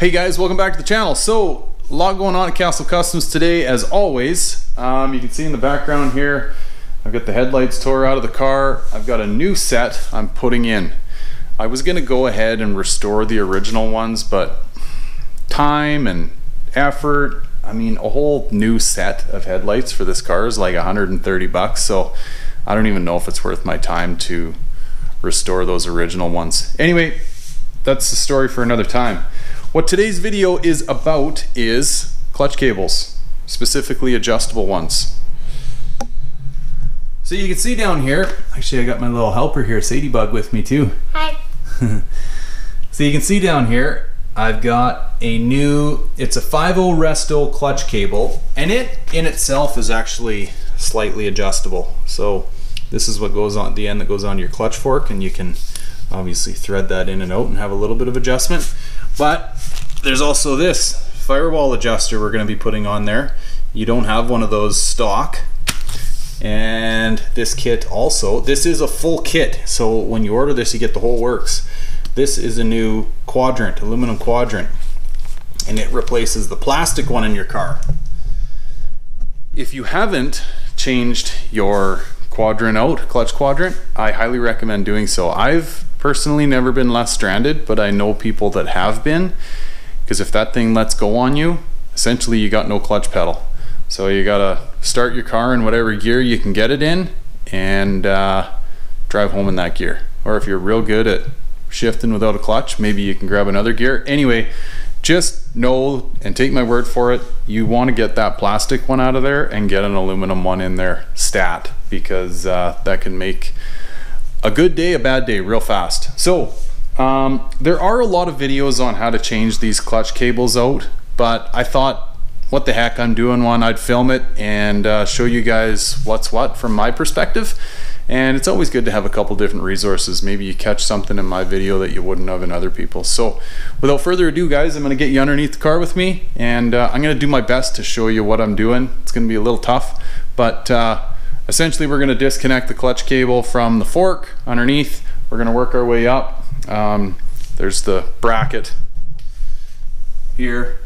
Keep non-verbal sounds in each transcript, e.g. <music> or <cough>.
Hey guys, welcome back to the channel. So, a lot going on at KASL Customs today, as always. Um, you can see in the background here, I've got the headlights tore out of the car. I've got a new set I'm putting in. I was gonna go ahead and restore the original ones, but time and effort, I mean, a whole new set of headlights for this car is like 130 bucks. So I don't even know if it's worth my time to restore those original ones. Anyway, that's the story for another time. What today's video is about is clutch cables, specifically adjustable ones. So you can see down here, actually I got my little helper here, Sadie Bug, with me too. Hi. <laughs> so you can see down here, I've got a new, it's a 5.0 Resto clutch cable, and it in itself is actually slightly adjustable. So this is what goes on the end that goes on your clutch fork, and you can obviously thread that in and out and have a little bit of adjustment. But there's also this firewall adjuster we're going to be putting on there. You don't have one of those stock. And this kit also, this is a full kit. So when you order this, you get the whole works. This is a new quadrant, aluminum quadrant. And it replaces the plastic one in your car. If you haven't changed your quadrant out, clutch quadrant, I highly recommend doing so. I've personally never been less stranded, but I know people that have been. Because if that thing lets go on you, essentially you got no clutch pedal. So you gotta start your car in whatever gear you can get it in and uh, drive home in that gear. Or if you're real good at shifting without a clutch, maybe you can grab another gear. Anyway, just know and take my word for it, you want to get that plastic one out of there and get an aluminum one in there stat because uh, that can make a good day, a bad day real fast. So um, there are a lot of videos on how to change these clutch cables out, but I thought what the heck, I'm doing one, I'd film it and uh, show you guys what's what from my perspective. And it's always good to have a couple different resources. Maybe you catch something in my video that you wouldn't have in other people's. So without further ado, guys, I'm gonna get you underneath the car with me and uh, I'm gonna do my best to show you what I'm doing. It's gonna be a little tough, but uh, essentially we're gonna disconnect the clutch cable from the fork underneath. We're gonna work our way up. Um, there's the bracket here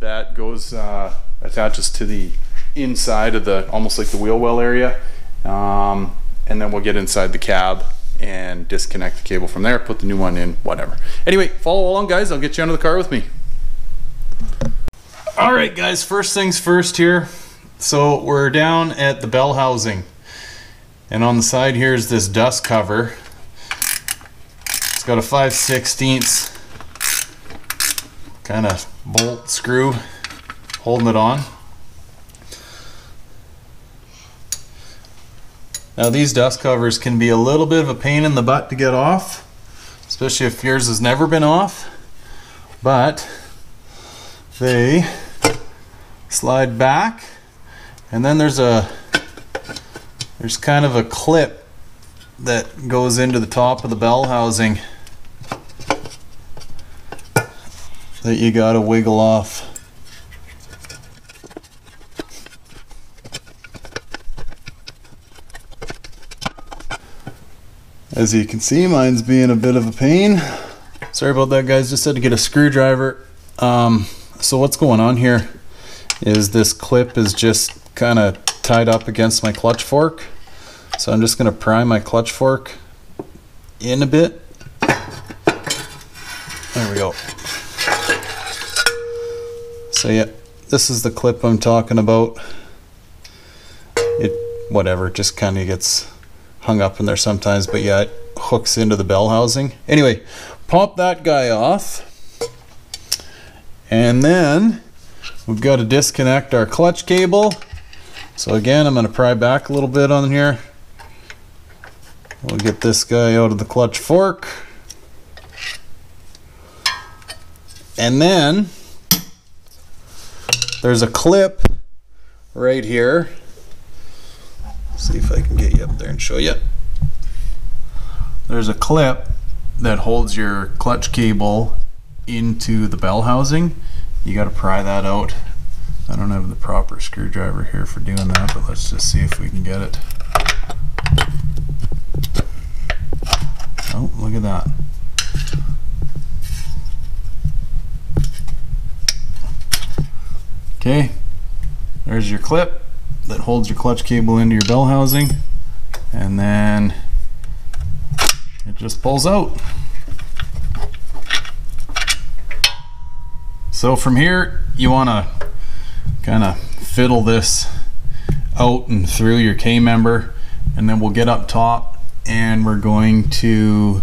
that goes, uh, attaches to the inside of the, almost like the wheel well area. Um, and then we'll get inside the cab and disconnect the cable from there, put the new one in, whatever. Anyway, follow along guys, I'll get you under the car with me. All right guys, first things first here. So we're down at the bell housing. And on the side here is this dust cover. It's got a 5 16 kind of bolt screw holding it on. Now these dust covers can be a little bit of a pain in the butt to get off, especially if yours has never been off, but they slide back and then there's a there's kind of a clip that goes into the top of the bell housing that you gotta wiggle off. As you can see, mine's being a bit of a pain. Sorry about that, guys. Just had to get a screwdriver. Um, so what's going on here is this clip is just kind of tied up against my clutch fork. So I'm just going to pry my clutch fork in a bit. There we go. So yeah, this is the clip I'm talking about. It, whatever, just kind of gets hung up in there sometimes, but yeah, it hooks into the bell housing. Anyway, pop that guy off. And then we've got to disconnect our clutch cable. So again, I'm going to pry back a little bit on here. We'll get this guy out of the clutch fork. And then there's a clip right here see if I can get you up there and show you. There's a clip that holds your clutch cable into the bell housing. You got to pry that out. I don't have the proper screwdriver here for doing that, but let's just see if we can get it. Oh, look at that. Okay, there's your clip that holds your clutch cable into your bell housing, and then it just pulls out. So from here, you want to kind of fiddle this out and through your K-member and then we'll get up top and we're going to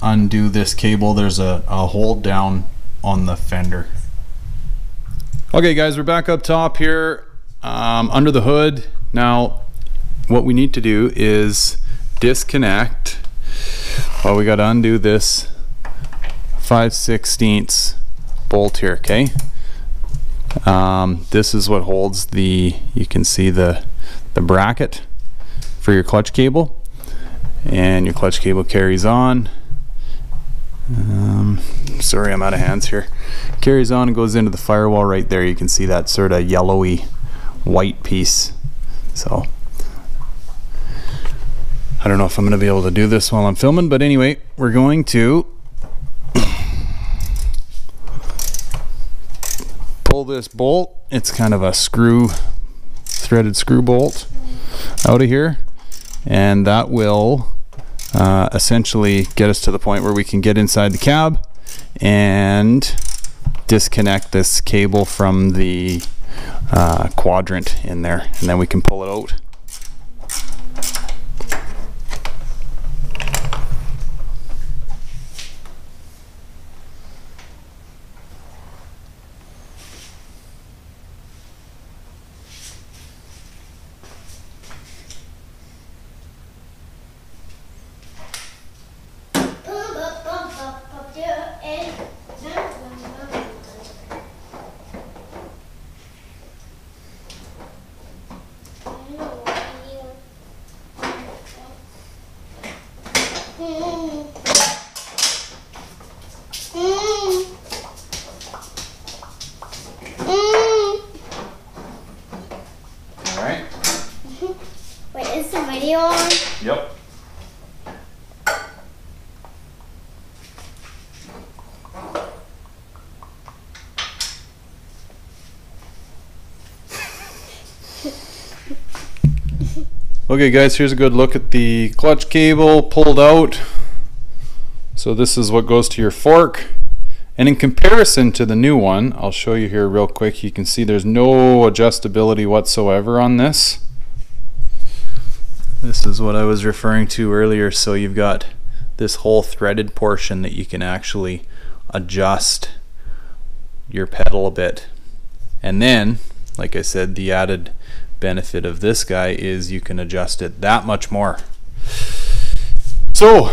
undo this cable. There's a, a hold down on the fender. Okay guys, we're back up top here um, under the hood. Now, what we need to do is disconnect. Well, we got to undo this 5 16 bolt here, okay? Um, this is what holds the, you can see the, the bracket for your clutch cable. And your clutch cable carries on. Um, sorry, I'm out of hands here. Carries on and goes into the firewall right there. You can see that sort of yellowy white piece. So I don't know if I'm going to be able to do this while I'm filming, but anyway, we're going to pull this bolt. It's kind of a screw, threaded screw bolt out of here, and that will uh, essentially get us to the point where we can get inside the cab and disconnect this cable from the uh, quadrant in there and then we can pull it out. Okay guys, here's a good look at the clutch cable pulled out. So this is what goes to your fork. And in comparison to the new one, I'll show you here real quick. You can see there's no adjustability whatsoever on this. This is what I was referring to earlier. So you've got this whole threaded portion that you can actually adjust your pedal a bit. And then, like I said, the added benefit of this guy is you can adjust it that much more. So,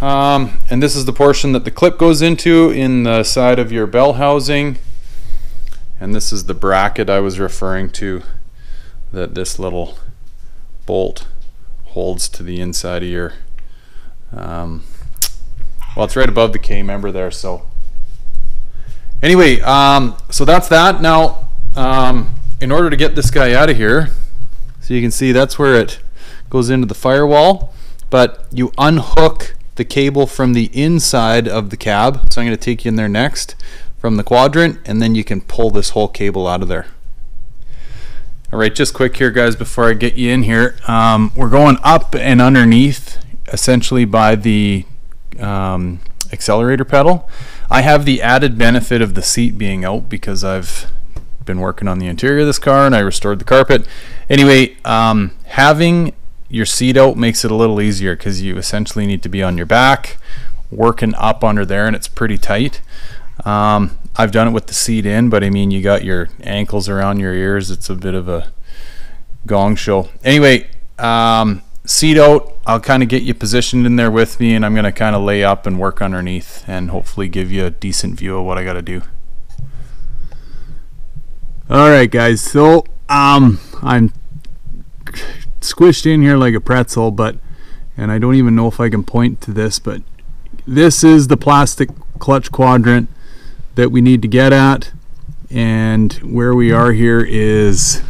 um, and this is the portion that the clip goes into in the side of your bell housing. And this is the bracket I was referring to that this little bolt holds to the inside of your um, well it's right above the K member there so anyway um, so that's that now um, in order to get this guy out of here so you can see that's where it goes into the firewall but you unhook the cable from the inside of the cab so I'm going to take you in there next from the quadrant and then you can pull this whole cable out of there all right, just quick here, guys, before I get you in here. Um, we're going up and underneath, essentially by the um, accelerator pedal. I have the added benefit of the seat being out because I've been working on the interior of this car and I restored the carpet. Anyway, um, having your seat out makes it a little easier because you essentially need to be on your back, working up under there, and it's pretty tight. Um, I've done it with the seat in, but I mean, you got your ankles around your ears. It's a bit of a gong show. Anyway, um, seat out. I'll kind of get you positioned in there with me, and I'm going to kind of lay up and work underneath and hopefully give you a decent view of what I got to do. All right, guys. So um, I'm squished in here like a pretzel, but and I don't even know if I can point to this, but this is the plastic clutch quadrant that we need to get at and where we are here is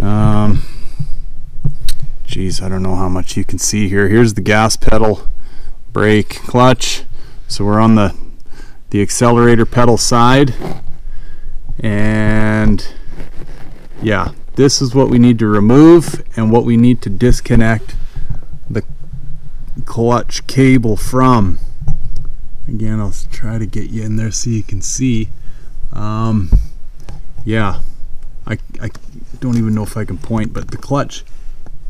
um, geez I don't know how much you can see here here's the gas pedal brake clutch so we're on the the accelerator pedal side And yeah, this is what we need to remove and what we need to disconnect the clutch cable from. Again, I'll try to get you in there so you can see. Um, yeah, I, I don't even know if I can point, but the clutch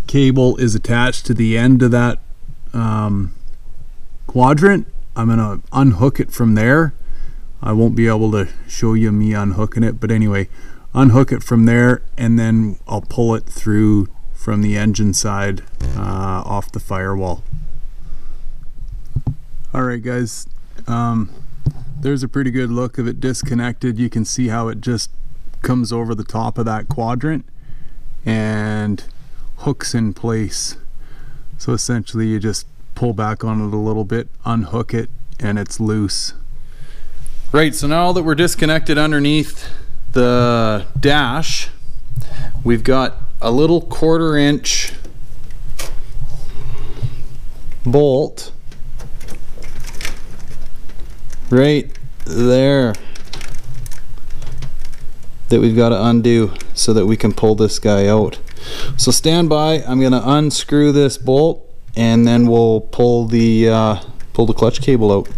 cable is attached to the end of that um, quadrant. I'm to unhook it from there. I won't be able to show you me unhooking it, but anyway, unhook it from there and then I'll pull it through from the engine side uh, off the firewall. Alright guys, um, there's a pretty good look of it disconnected. You can see how it just comes over the top of that quadrant and hooks in place. So essentially you just pull back on it a little bit, unhook it, and it's loose. Right, so now that we're disconnected underneath the dash, we've got a little quarter inch bolt right there that we've got to undo so that we can pull this guy out. So stand by, I'm going to unscrew this bolt and then we'll pull the uh, pull the clutch cable out.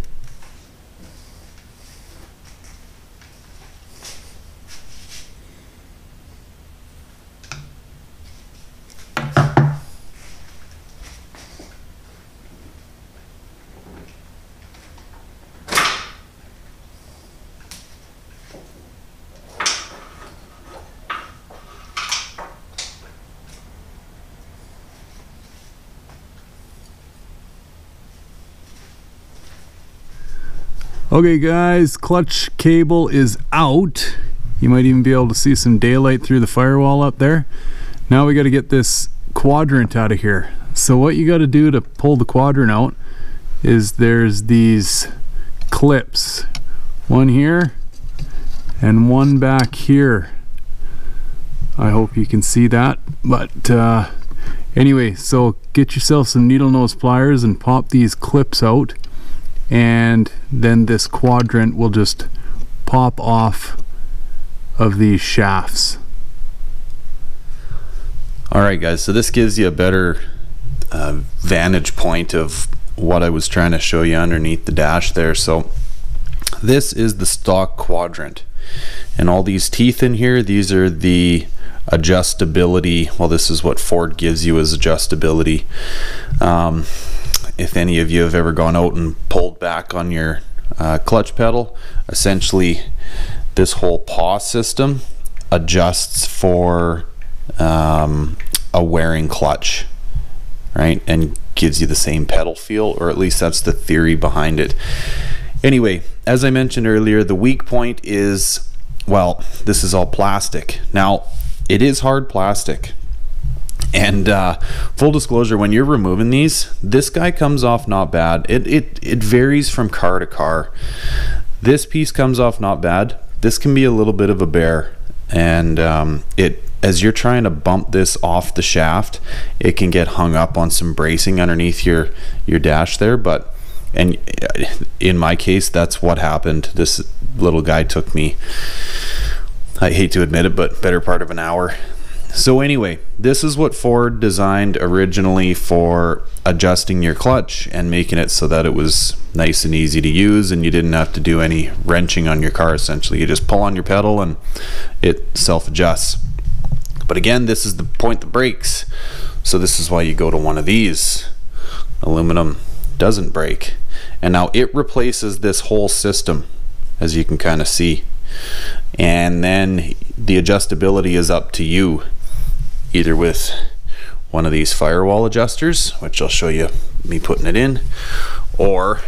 Okay guys, clutch cable is out. You might even be able to see some daylight through the firewall up there. Now we got to get this quadrant out of here. So what you got to do to pull the quadrant out is there's these clips. One here and one back here. I hope you can see that. But uh, anyway, so get yourself some needle nose pliers and pop these clips out and then this quadrant will just pop off of these shafts. All right guys, so this gives you a better uh, vantage point of what I was trying to show you underneath the dash there. So this is the stock quadrant and all these teeth in here, these are the adjustability. Well, this is what Ford gives you as adjustability. Um, if any of you have ever gone out and pulled back on your uh, clutch pedal, essentially this whole pawl system adjusts for um, a wearing clutch, right? And gives you the same pedal feel, or at least that's the theory behind it. Anyway, as I mentioned earlier, the weak point is, well, this is all plastic. Now, it is hard plastic. And uh, full disclosure, when you're removing these, this guy comes off not bad. It, it, it varies from car to car. This piece comes off not bad. This can be a little bit of a bear. And um, it as you're trying to bump this off the shaft, it can get hung up on some bracing underneath your, your dash there. But and uh, in my case, that's what happened. This little guy took me, I hate to admit it, but better part of an hour so anyway, this is what Ford designed originally for adjusting your clutch and making it so that it was nice and easy to use and you didn't have to do any wrenching on your car essentially. You just pull on your pedal and it self-adjusts. But again, this is the point that breaks. So this is why you go to one of these. Aluminum doesn't break. And now it replaces this whole system as you can kind of see. And then the adjustability is up to you either with one of these firewall adjusters, which I'll show you me putting it in, or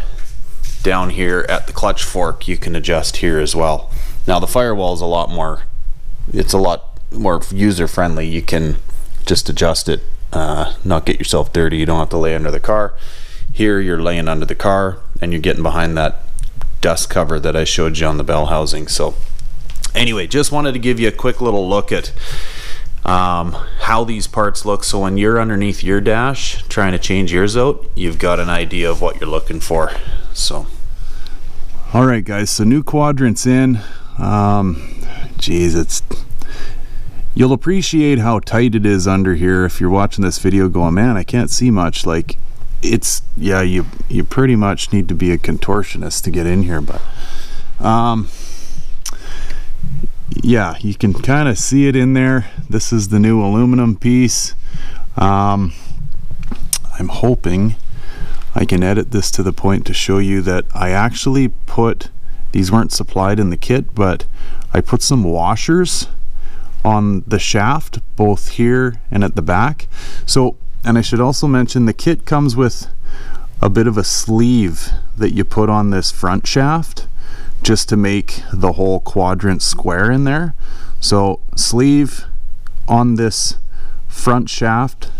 down here at the clutch fork, you can adjust here as well. Now the firewall is a lot more, it's a lot more user friendly. You can just adjust it, uh, not get yourself dirty. You don't have to lay under the car. Here you're laying under the car and you're getting behind that dust cover that I showed you on the bell housing. So anyway, just wanted to give you a quick little look at um, how these parts look. So when you're underneath your dash trying to change yours out, you've got an idea of what you're looking for. So. All right, guys. So new quadrants in. Um, geez, it's you'll appreciate how tight it is under here if you're watching this video going, man, I can't see much. Like it's yeah, you you pretty much need to be a contortionist to get in here, but um yeah, you can kind of see it in there. This is the new aluminum piece. Um, I'm hoping I can edit this to the point to show you that I actually put, these weren't supplied in the kit, but I put some washers on the shaft, both here and at the back. So, and I should also mention the kit comes with a bit of a sleeve that you put on this front shaft just to make the whole quadrant square in there. So sleeve on this front shaft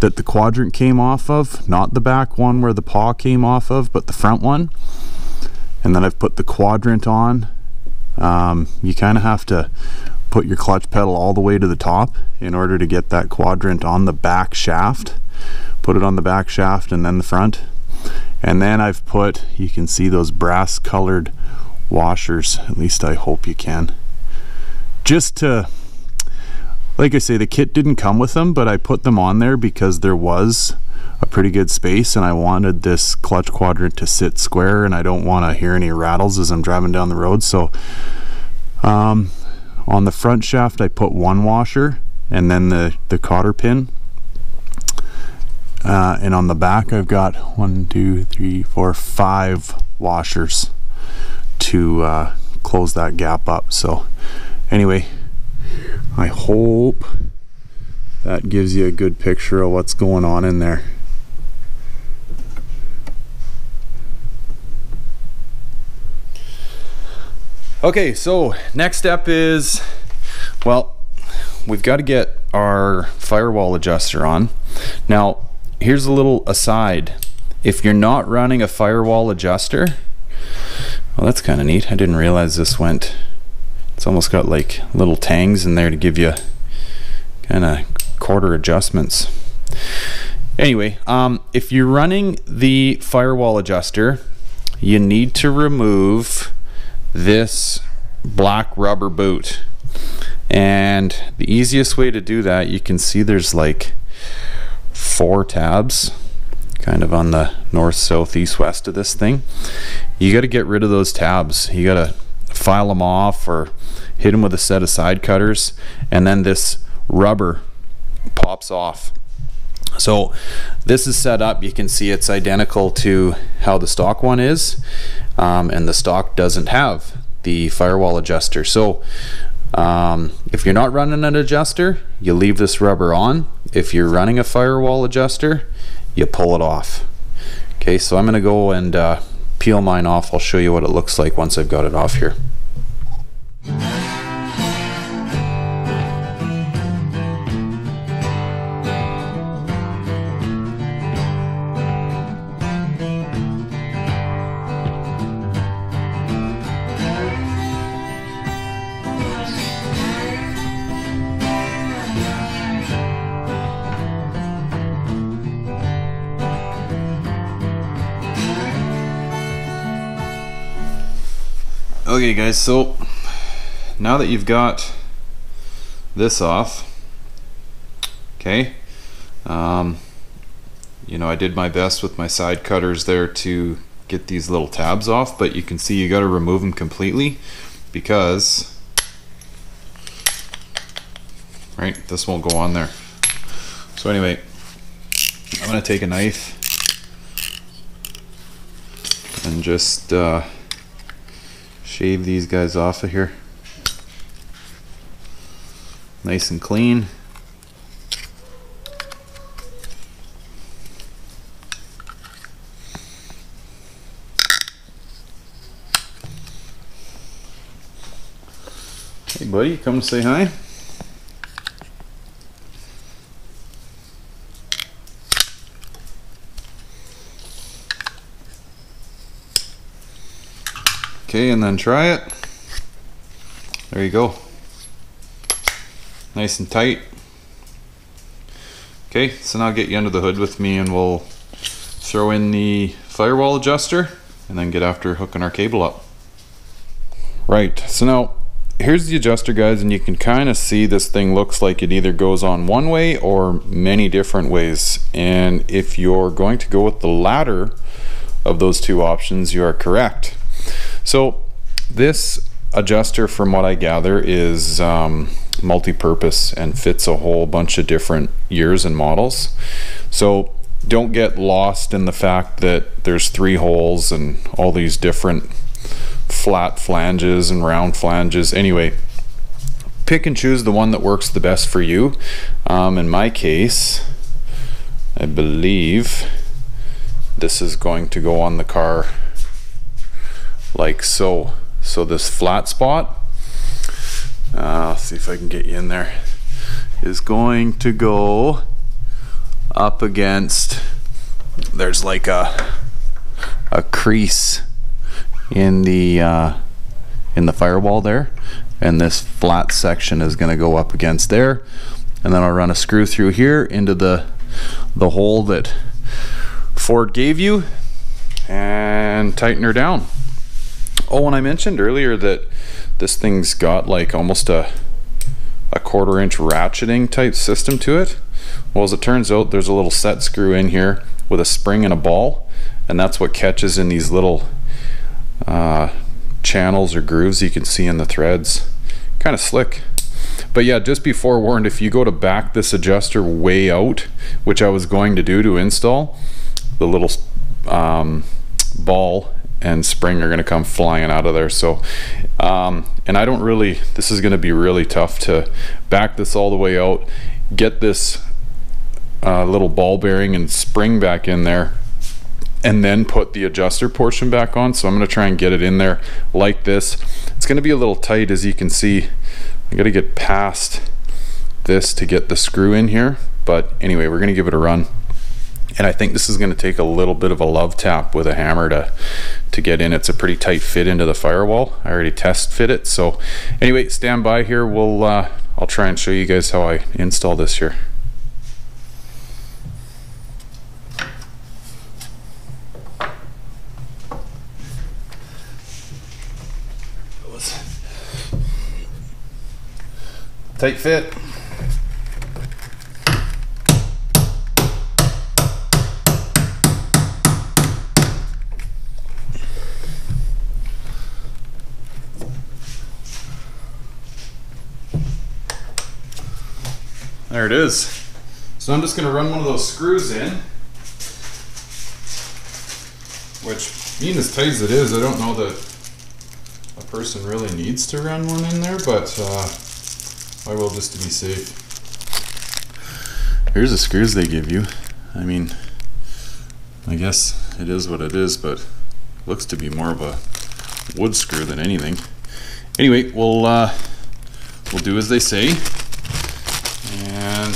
that the quadrant came off of, not the back one where the pawl came off of, but the front one. And then I've put the quadrant on. Um, you kind of have to put your clutch pedal all the way to the top in order to get that quadrant on the back shaft. Put it on the back shaft and then the front. And then I've put, you can see those brass colored washers. At least I hope you can. Just to like I say the kit didn't come with them but I put them on there because there was a pretty good space and I wanted this clutch quadrant to sit square and I don't want to hear any rattles as I'm driving down the road. So um, on the front shaft I put one washer and then the the cotter pin. Uh, and on the back I've got one two three four five washers to uh, close that gap up. So anyway, I hope that gives you a good picture of what's going on in there. Okay, so next step is, well, we've got to get our firewall adjuster on. Now, here's a little aside. If you're not running a firewall adjuster, well, that's kind of neat. I didn't realize this went. It's almost got like little tangs in there to give you kind of quarter adjustments. Anyway, um, if you're running the firewall adjuster, you need to remove this black rubber boot. And the easiest way to do that, you can see there's like four tabs kind of on the north, south, east, west of this thing. You got to get rid of those tabs. You got to file them off or hit them with a set of side cutters and then this rubber pops off. So this is set up, you can see it's identical to how the stock one is um, and the stock doesn't have the firewall adjuster. So um, if you're not running an adjuster, you leave this rubber on. If you're running a firewall adjuster, you pull it off. Okay, so I'm going to go and uh, peel mine off. I'll show you what it looks like once I've got it off here. Guys, so now that you've got this off, okay, um, you know, I did my best with my side cutters there to get these little tabs off, but you can see you got to remove them completely because, right, this won't go on there. So anyway, I'm going to take a knife and just uh, shave these guys off of here. Nice and clean. Hey buddy, come say hi. Okay, and then try it. There you go. Nice and tight. Okay, so now get you under the hood with me and we'll throw in the firewall adjuster and then get after hooking our cable up. Right, so now here's the adjuster guys and you can kind of see this thing looks like it either goes on one way or many different ways and if you're going to go with the latter of those two options you are correct so this adjuster from what I gather is um, multi-purpose and fits a whole bunch of different years and models so don't get lost in the fact that there's three holes and all these different flat flanges and round flanges. Anyway, pick and choose the one that works the best for you. Um, in my case, I believe this is going to go on the car like so. So this flat spot, uh, see if I can get you in there, is going to go up against, there's like a, a crease in the uh, in the firewall there and this flat section is going to go up against there and then I'll run a screw through here into the the hole that Ford gave you and tighten her down oh and I mentioned earlier that this thing's got like almost a a quarter inch ratcheting type system to it well as it turns out there's a little set screw in here with a spring and a ball and that's what catches in these little uh, channels or grooves you can see in the threads. Kind of slick. But yeah, just be forewarned, if you go to back this adjuster way out, which I was going to do to install, the little um, ball and spring are going to come flying out of there. So, um, and I don't really, this is going to be really tough to back this all the way out, get this uh, little ball bearing and spring back in there and then put the adjuster portion back on. So I'm going to try and get it in there like this. It's going to be a little tight as you can see. I got to get past this to get the screw in here. But anyway, we're going to give it a run. And I think this is going to take a little bit of a love tap with a hammer to, to get in. It's a pretty tight fit into the firewall. I already test fit it. So anyway, stand by here. We'll, uh, I'll try and show you guys how I install this here. Tight fit. There it is. So I'm just going to run one of those screws in. Which, being as tight as it is, I don't know that a person really needs to run one in there, but uh, I will just to be safe. Here's the screws they give you. I mean, I guess it is what it is, but looks to be more of a wood screw than anything. Anyway, we'll uh, we'll do as they say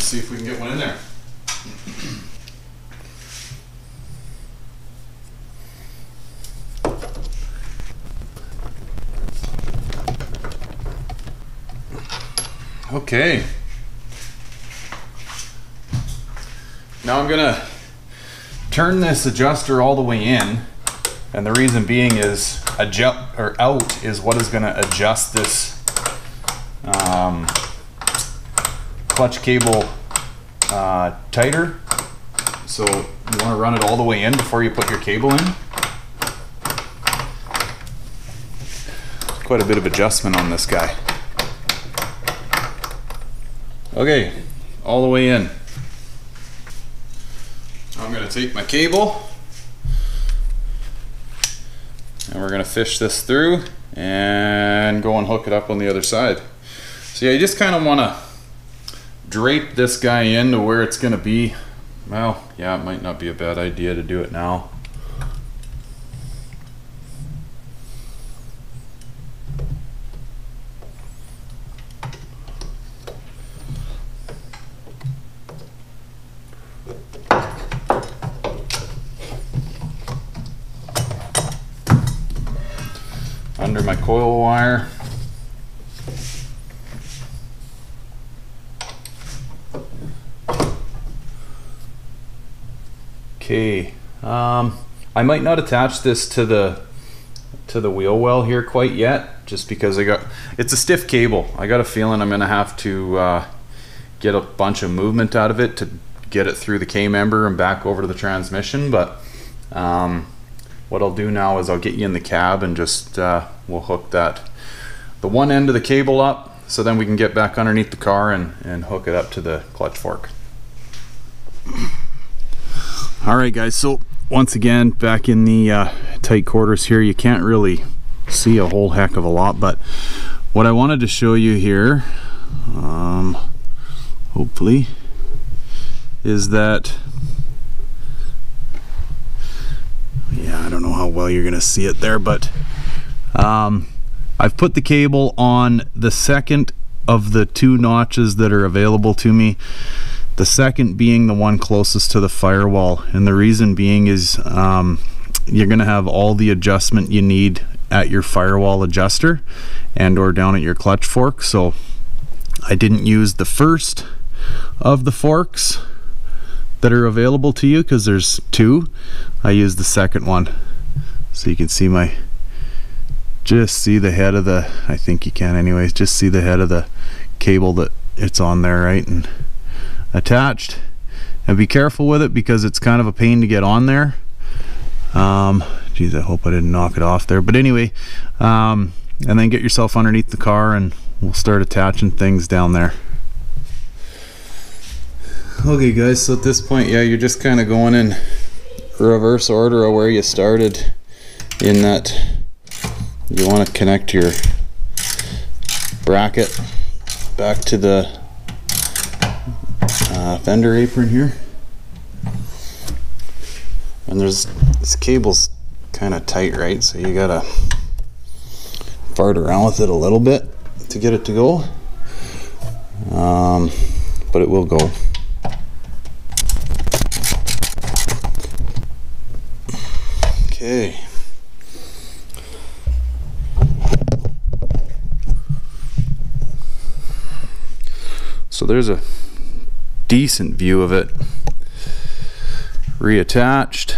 and see if we can get one in there. Okay. Now I'm gonna turn this adjuster all the way in and the reason being is adjust or out is what is gonna adjust this um, clutch cable uh, tighter. So you wanna run it all the way in before you put your cable in. Quite a bit of adjustment on this guy. Okay, all the way in. I'm gonna take my cable and we're gonna fish this through and go and hook it up on the other side. So yeah, you just kind of wanna drape this guy in to where it's gonna be. Well, yeah, it might not be a bad idea to do it now. under my coil wire. Okay, um, I might not attach this to the to the wheel well here quite yet. just because I got it's a stiff cable. I got a feeling I'm gonna have to uh, get a bunch of movement out of it to get it through the K member and back over to the transmission. But um, what I'll do now is I'll get you in the cab and just uh, we'll hook that the one end of the cable up so then we can get back underneath the car and, and hook it up to the clutch fork. All right, guys. So once again, back in the uh, tight quarters here, you can't really see a whole heck of a lot, but what I wanted to show you here, um, hopefully, is that, yeah, I don't know how well you're gonna see it there, but um, I've put the cable on the second of the two notches that are available to me the second being the one closest to the firewall and the reason being is um, you're going to have all the adjustment you need at your firewall adjuster and or down at your clutch fork. So I didn't use the first of the forks that are available to you because there's two. I used the second one. So you can see my just see the head of the I think you can anyways just see the head of the cable that it's on there right? And attached. And be careful with it because it's kind of a pain to get on there. Um geez I hope I didn't knock it off there. But anyway um and then get yourself underneath the car and we'll start attaching things down there. Okay guys so at this point yeah you're just kind of going in reverse order of where you started in that you want to connect your bracket back to the uh, fender apron here. And there's this cable's kind of tight, right? So you gotta fart around with it a little bit to get it to go. Um, but it will go. Okay. So there's a decent view of it reattached.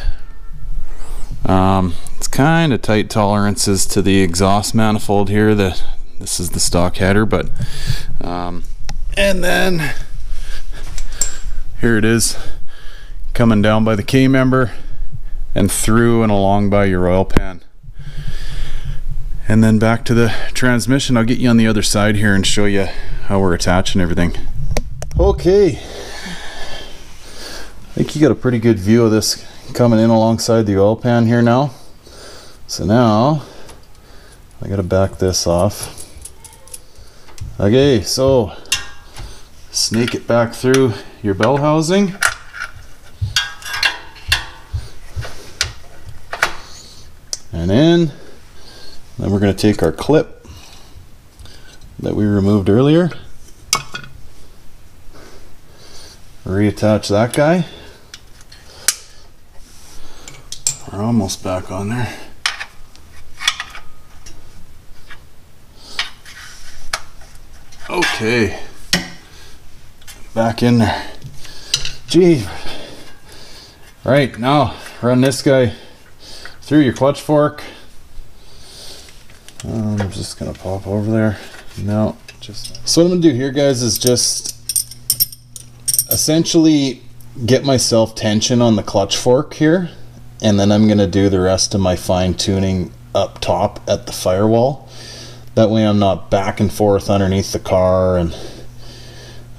Um, it's kind of tight tolerances to the exhaust manifold here. The this is the stock header, but um, and then here it is coming down by the K member and through and along by your oil pan. And then back to the transmission. I'll get you on the other side here and show you how we're attaching everything. Okay. I think you got a pretty good view of this coming in alongside the oil pan here now. So now I gotta back this off. Okay, so snake it back through your bell housing. And in. Then we're gonna take our clip that we removed earlier. Reattach that guy. We're almost back on there. Okay. Back in there. Gee. Right, now run this guy through your clutch fork. Um, I'm just gonna pop over there. No, just so what I'm gonna do here, guys, is just essentially get myself tension on the clutch fork here and then I'm going to do the rest of my fine tuning up top at the firewall. That way I'm not back and forth underneath the car and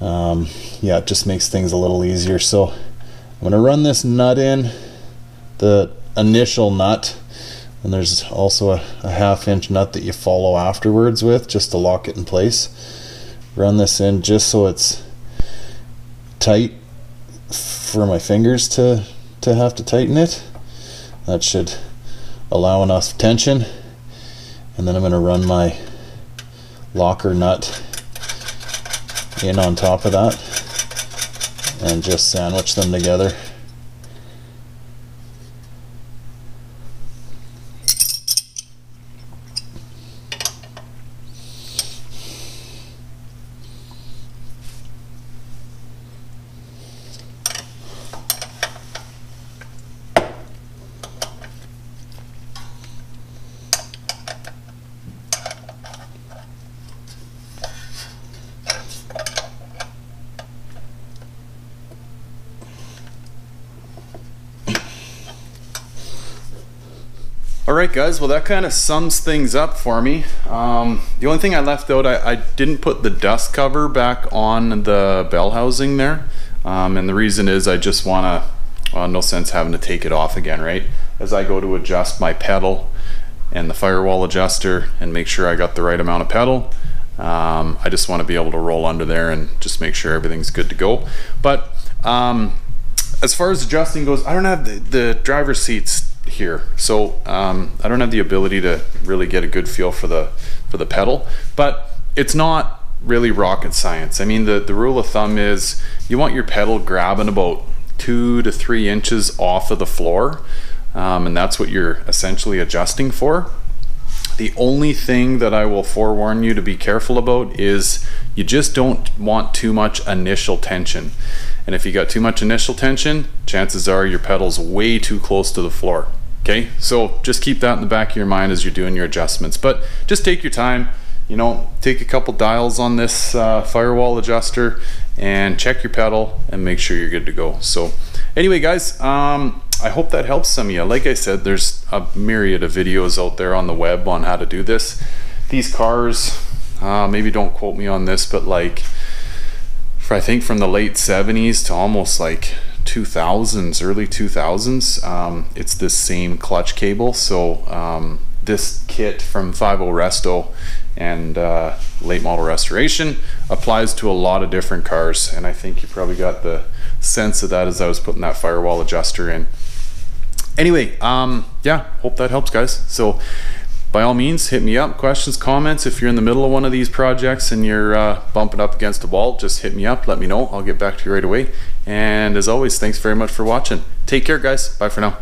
um, yeah, it just makes things a little easier. So I'm going to run this nut in, the initial nut, and there's also a, a half inch nut that you follow afterwards with just to lock it in place. Run this in just so it's tight for my fingers to to have to tighten it. That should allow enough tension. And then I'm going to run my locker nut in on top of that and just sandwich them together guys. Well, that kind of sums things up for me. Um, the only thing I left out, I, I, didn't put the dust cover back on the bell housing there. Um, and the reason is I just want to, well, no sense having to take it off again, right? As I go to adjust my pedal and the firewall adjuster and make sure I got the right amount of pedal. Um, I just want to be able to roll under there and just make sure everything's good to go. But um, as far as adjusting goes, I don't have the, the driver's seats here. So um, I don't have the ability to really get a good feel for the for the pedal, but it's not really rocket science. I mean, the, the rule of thumb is you want your pedal grabbing about two to three inches off of the floor, um, and that's what you're essentially adjusting for. The only thing that I will forewarn you to be careful about is you just don't want too much initial tension. And if you got too much initial tension, chances are your pedal's way too close to the floor. Okay, so just keep that in the back of your mind as you're doing your adjustments. But just take your time, you know, take a couple dials on this uh, firewall adjuster and check your pedal and make sure you're good to go. So anyway, guys, um, I hope that helps some of you. Like I said, there's a myriad of videos out there on the web on how to do this. These cars, uh, maybe don't quote me on this, but like, for I think from the late 70s to almost like 2000s, early 2000s. Um, it's the same clutch cable. So um, this kit from 5.0 Resto and uh, late model restoration applies to a lot of different cars. And I think you probably got the sense of that as I was putting that firewall adjuster in. Anyway, um, yeah, hope that helps guys. So by all means, hit me up. Questions, comments. If you're in the middle of one of these projects and you're uh, bumping up against a wall, just hit me up. Let me know. I'll get back to you right away. And as always, thanks very much for watching. Take care, guys. Bye for now.